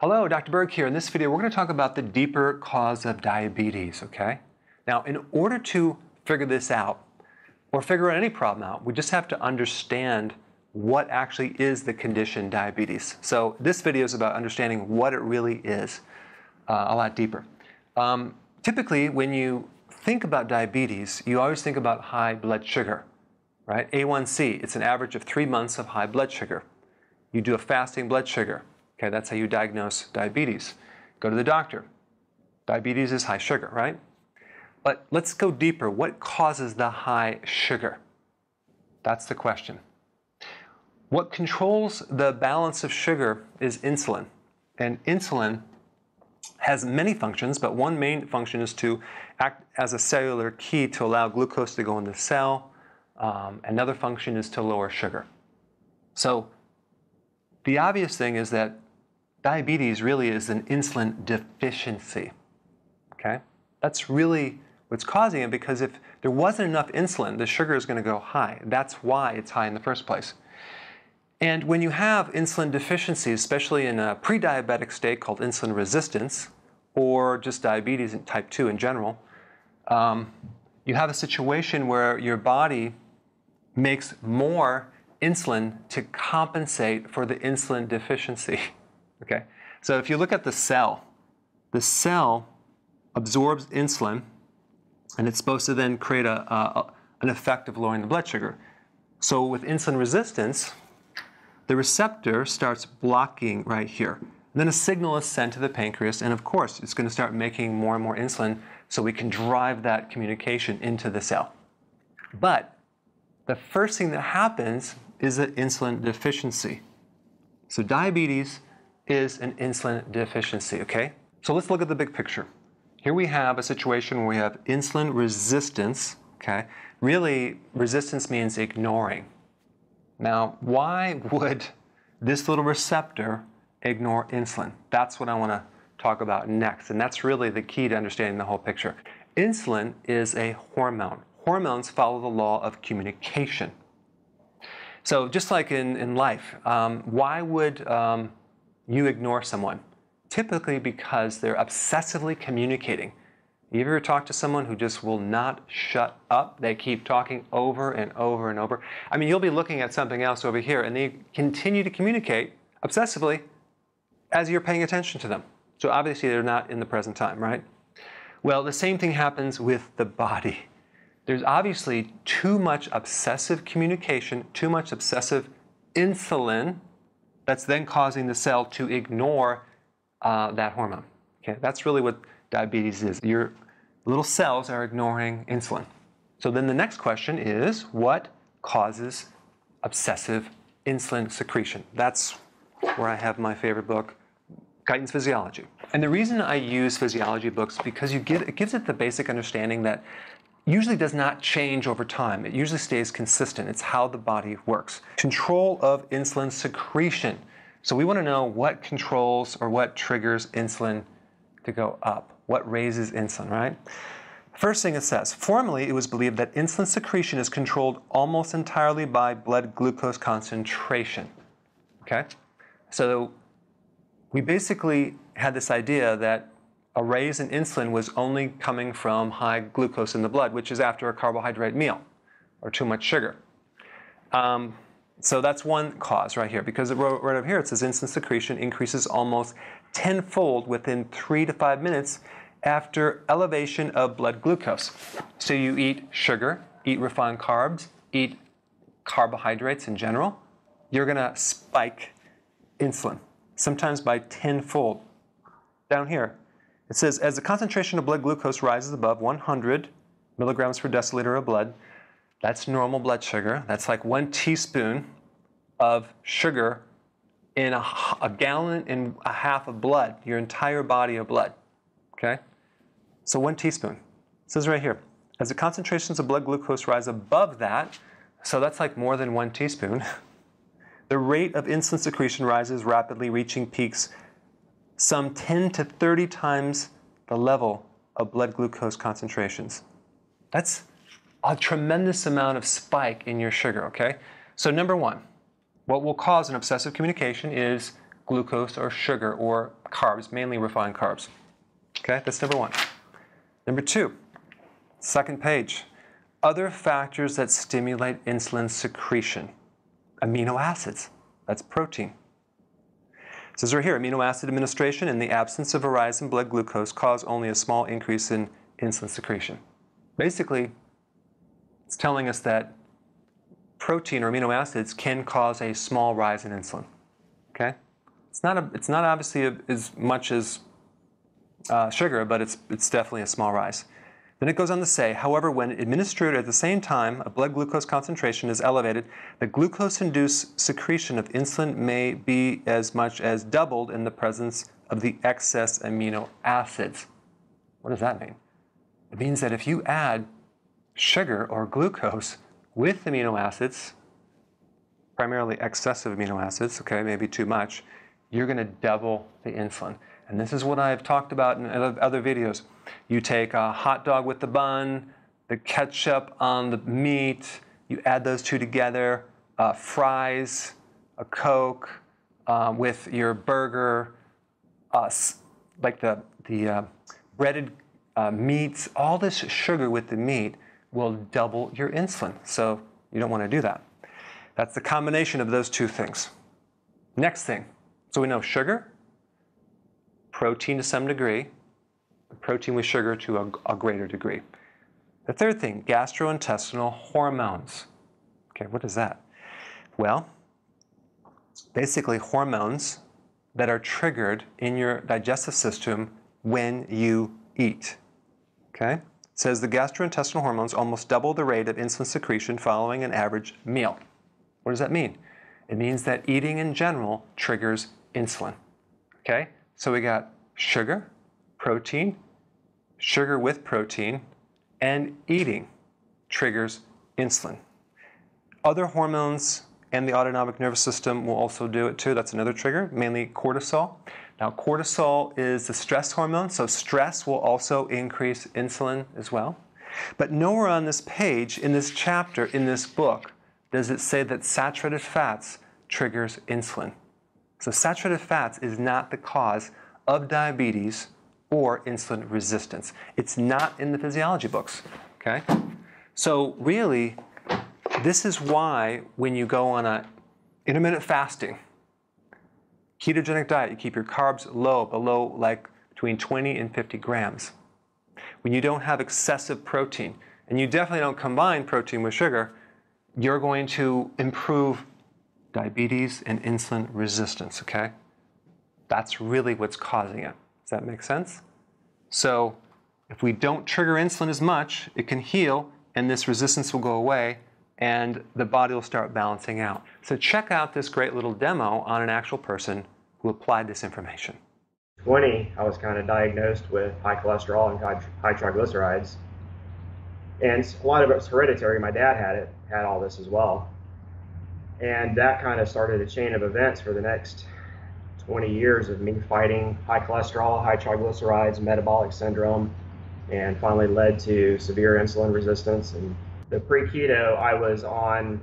Hello, Dr. Berg here. In this video, we're going to talk about the deeper cause of diabetes, okay? Now, in order to figure this out, or figure any problem out, we just have to understand what actually is the condition diabetes. So this video is about understanding what it really is uh, a lot deeper. Um, typically, when you think about diabetes, you always think about high blood sugar, right? A1C, it's an average of three months of high blood sugar. You do a fasting blood sugar. Okay, that's how you diagnose diabetes. Go to the doctor. Diabetes is high sugar, right? But let's go deeper. What causes the high sugar? That's the question. What controls the balance of sugar is insulin. And insulin has many functions, but one main function is to act as a cellular key to allow glucose to go in the cell. Um, another function is to lower sugar. So the obvious thing is that diabetes really is an insulin deficiency. Okay? That's really what's causing it because if there wasn't enough insulin, the sugar is going to go high. That's why it's high in the first place. And when you have insulin deficiency, especially in a pre-diabetic state called insulin resistance, or just diabetes type 2 in general, um, you have a situation where your body makes more insulin to compensate for the insulin deficiency. Okay? So if you look at the cell, the cell absorbs insulin and it's supposed to then create a, a, an effect of lowering the blood sugar. So with insulin resistance, the receptor starts blocking right here. And then a signal is sent to the pancreas, and of course, it's going to start making more and more insulin so we can drive that communication into the cell. But the first thing that happens is an insulin deficiency. So diabetes is an insulin deficiency, okay? So let's look at the big picture. Here we have a situation where we have insulin resistance, okay? Really, resistance means ignoring. Now, why would this little receptor ignore insulin? That's what I want to talk about next, and that's really the key to understanding the whole picture. Insulin is a hormone. Hormones follow the law of communication. So just like in, in life, um, why would um, you ignore someone? Typically because they're obsessively communicating. You ever talk to someone who just will not shut up? They keep talking over and over and over. I mean, you'll be looking at something else over here and they continue to communicate obsessively as you're paying attention to them. So obviously they're not in the present time, right? Well, the same thing happens with the body. There's obviously too much obsessive communication, too much obsessive insulin that's then causing the cell to ignore uh, that hormone. Okay, that's really what diabetes is. Your little cells are ignoring insulin. So then the next question is what causes obsessive insulin secretion? That's where I have my favorite book, Guyton's Physiology. And the reason I use physiology books because you get, it gives it the basic understanding that usually does not change over time. It usually stays consistent. It's how the body works. Control of insulin secretion. So we want to know what controls or what triggers insulin to go up, what raises insulin, right? First thing it says, formerly it was believed that insulin secretion is controlled almost entirely by blood glucose concentration. Okay? So we basically had this idea that a raise in insulin was only coming from high glucose in the blood, which is after a carbohydrate meal or too much sugar. Um, so that's one cause right here, because right over here it says insulin secretion increases almost tenfold within three to five minutes after elevation of blood glucose. So you eat sugar, eat refined carbs, eat carbohydrates in general, you're going to spike insulin, sometimes by tenfold. Down here, it says, as the concentration of blood glucose rises above 100 milligrams per deciliter of blood, that's normal blood sugar. That's like one teaspoon of sugar in a, a, gallon and a half of blood, your entire body of blood. Okay? So one teaspoon. It says right here, as the concentrations of blood glucose rise above that, so that's like more than one teaspoon, the rate of insulin secretion rises rapidly, reaching peaks some 10 to 30 times the level of blood glucose concentrations. That's a tremendous amount of spike in your sugar, okay? So number one, what will cause an obsessive communication is glucose or sugar or carbs, mainly refined carbs. Okay, that's number one. Number two, second page, other factors that stimulate insulin secretion. Amino acids, that's protein. It says right here, amino acid administration in the absence of a rise in blood glucose cause only a small increase in insulin secretion. Basically, it's telling us that protein or amino acids can cause a small rise in insulin. Okay? It's not, a, it's not obviously a, as much as uh, sugar, but it's, it's definitely a small rise. Then it goes on to say, however, when administered at the same time, a blood glucose concentration is elevated, the glucose-induced secretion of insulin may be as much as doubled in the presence of the excess amino acids. What does that mean? It means that if you add sugar or glucose with amino acids, primarily excessive amino acids, okay, maybe too much, you're going to double the insulin. And this is what I've talked about in other videos. You take a hot dog with the bun, the ketchup on the meat, you add those two together, uh, fries, a Coke uh, with your burger, uh, like the, the uh, breaded uh, meats, all this sugar with the meat will double your insulin. So you don't want to do that. That's the combination of those two things. Next thing, so we know sugar, protein to some degree, protein with sugar to a, a greater degree. The third thing, gastrointestinal hormones. Okay, what is that? Well, basically hormones that are triggered in your digestive system when you eat. Okay? It says the gastrointestinal hormones almost double the rate of insulin secretion following an average meal. What does that mean? It means that eating in general triggers insulin. Okay? So we got sugar, protein, sugar with protein, and eating triggers insulin. Other hormones and the autonomic nervous system will also do it too. That's another trigger, mainly cortisol. Now, cortisol is the stress hormone, so stress will also increase insulin as well. But nowhere on this page, in this chapter, in this book, does it say that saturated fats triggers insulin. So saturated fats is not the cause of diabetes or insulin resistance. It's not in the physiology books, okay? So really, this is why when you go on a intermittent fasting, ketogenic diet, you keep your carbs low, below like between 20 and 50 grams. When you don't have excessive protein, and you definitely don't combine protein with sugar, you're going to improve diabetes and insulin resistance, okay? That's really what's causing it. Does that make sense? So if we don't trigger insulin as much, it can heal and this resistance will go away and the body will start balancing out. So check out this great little demo on an actual person who applied this information. 20, I was kind of diagnosed with high cholesterol and high triglycerides. And a lot of it was hereditary. My dad had it, had all this as well. And that kind of started a chain of events for the next 20 years of me fighting high cholesterol, high triglycerides, metabolic syndrome, and finally led to severe insulin resistance. And the pre-keto, I was on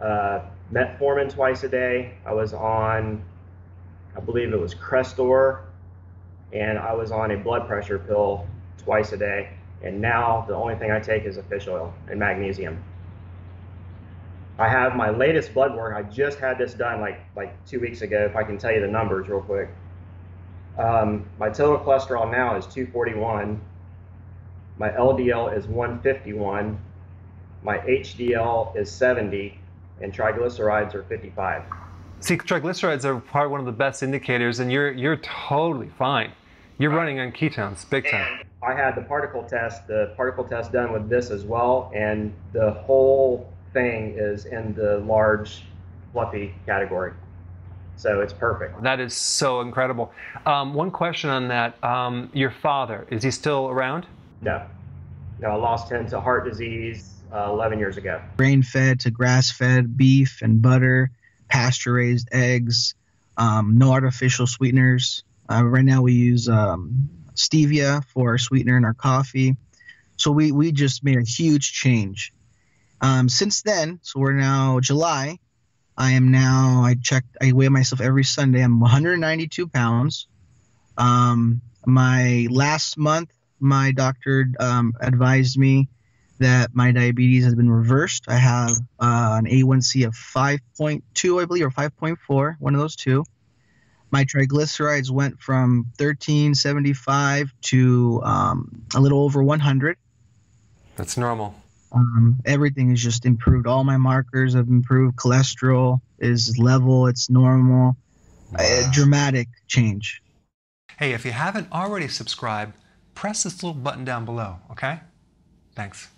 uh, metformin twice a day. I was on, I believe it was Crestor, and I was on a blood pressure pill twice a day. And now the only thing I take is a fish oil and magnesium. I have my latest blood work. I just had this done like like two weeks ago. If I can tell you the numbers real quick. Um, my total cholesterol now is 241. My LDL is 151. My HDL is 70, and triglycerides are 55. See, triglycerides are probably one of the best indicators, and you're you're totally fine. You're running on ketones, big time. And I had the particle test, the particle test done with this as well, and the whole thing is in the large, fluffy category. So it's perfect. That is so incredible. Um, one question on that: um, Your father is he still around? No, no. I lost him to heart disease uh, 11 years ago. Grain fed to grass fed beef and butter, pasture raised eggs, um, no artificial sweeteners. Uh, right now we use um, stevia for our sweetener in our coffee. So we, we just made a huge change. Um, since then, so we're now July, I am now. I checked. I weigh myself every Sunday. I'm 192 pounds. Um, my last month, my doctor um, advised me that my diabetes has been reversed. I have uh, an A1C of 5.2, I believe, or 5.4, one of those two. My triglycerides went from 1375 to um, a little over 100. That's normal. Um, everything is just improved. All my markers have improved. Cholesterol is level. It's normal. Wow. A dramatic change. Hey, if you haven't already subscribed, press this little button down below, okay? Thanks.